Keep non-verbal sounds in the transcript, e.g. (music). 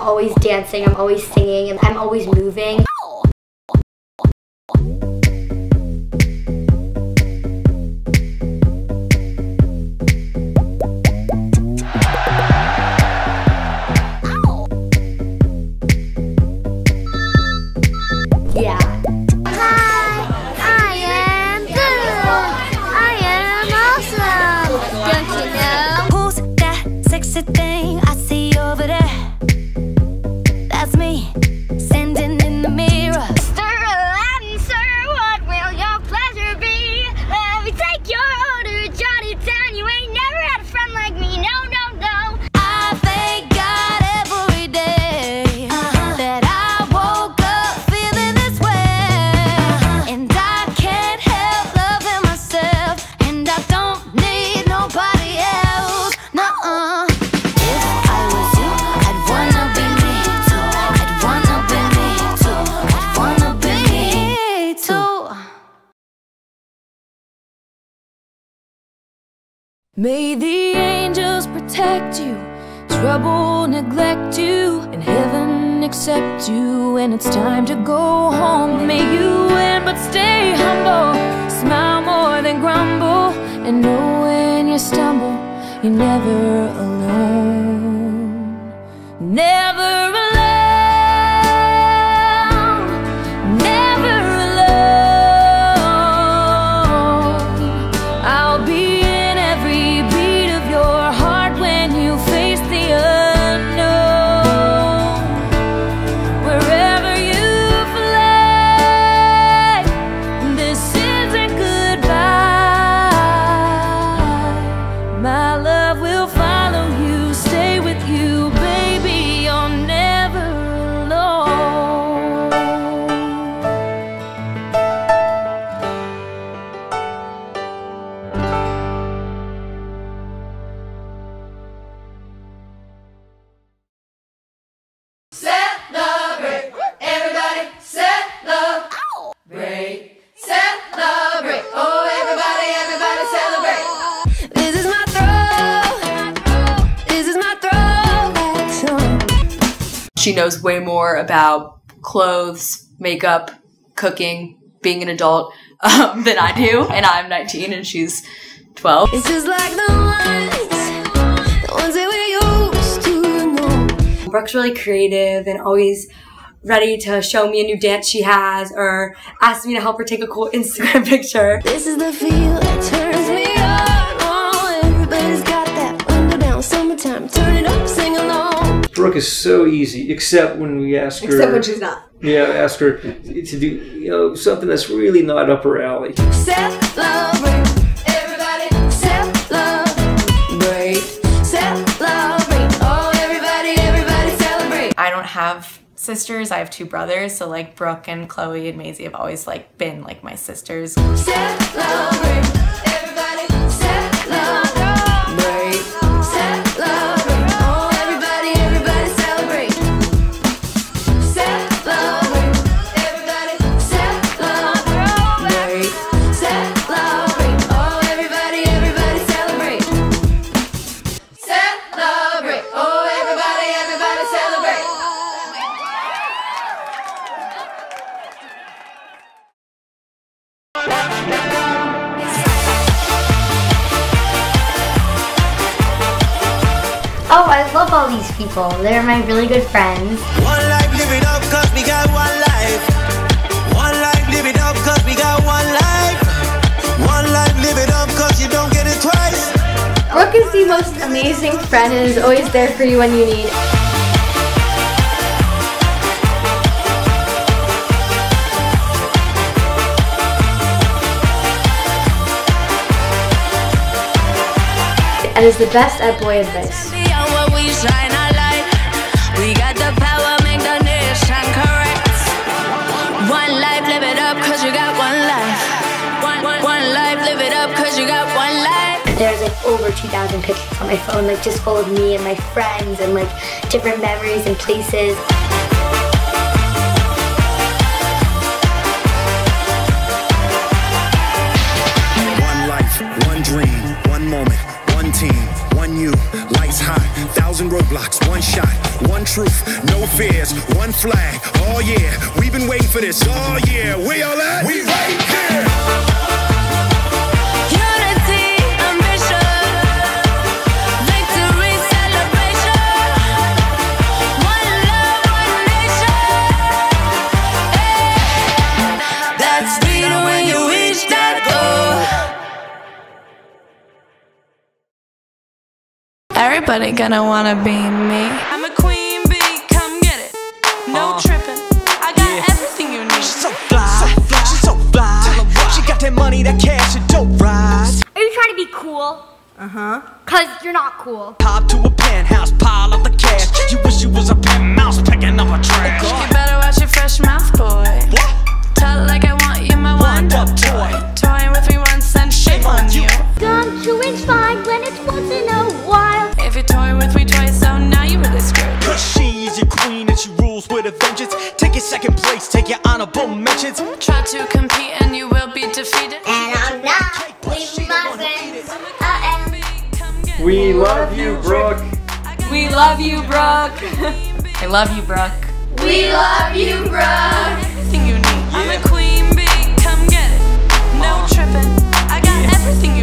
always dancing, I'm always singing, and I'm always moving. May the angels protect you, trouble neglect you, and heaven accept you when it's time to go home. May you win, but stay humble, smile more than grumble, and know when you stumble, you're never alone. Never She knows way more about clothes, makeup, cooking, being an adult (laughs) um, than I do. And I'm 19 and she's 12. It's just like the ones, the ones that we used to know. Brooke's really creative and always ready to show me a new dance she has or ask me to help her take a cool (laughs) Instagram picture. This is the feel that turns me on. Oh, everybody's got that window down. Summertime, turn it up, sing along. Brooke is so easy, except when we ask her. Except when she's not. Yeah, ask her to do you know something that's really not up her alley. Celebrate, everybody. Celebrate, celebrate. Oh, everybody, everybody celebrate. I don't have sisters. I have two brothers. So like Brooke and Chloe and Maisie have always like been like my sisters. Celebrate, everybody. Oh, I love all these people. They're my really good friends. One life, live it up, cause we got one life. One life, live it up, cause we got one life. One life, live it up, cause you don't get it twice. Brooke is the most amazing friend and is always there for you when you need. And is the best at boy advice. Like over 2,000 pictures on my phone, like just full of me and my friends and like different memories and places. One life, one dream, one moment, one team, one you, lights hot, thousand roadblocks, one shot, one truth, no fears, one flag. Oh yeah, we've been waiting for this. Oh yeah, we all at? We right here. Everybody gonna wanna be me. I'm a queen bee, come get it. No tripping. I got everything you need. So fly, so fly, she's so fly. She got that money, that cash, it don't rise. Are you trying to be cool? Uh huh. Cause you're not cool. Pop to a penthouse, pile up the cash. You wish you was a pet mouse picking up a vengeance. Take your second place, take your honorable mentions. Try to compete and you will be defeated. And I'm not leaving my friends. I am. We love you, Brooke. We love you, Brooke. I love you, Brooke. We love you, bro. Everything you need. I'm a queen bee, come get it. No tripping. I got everything you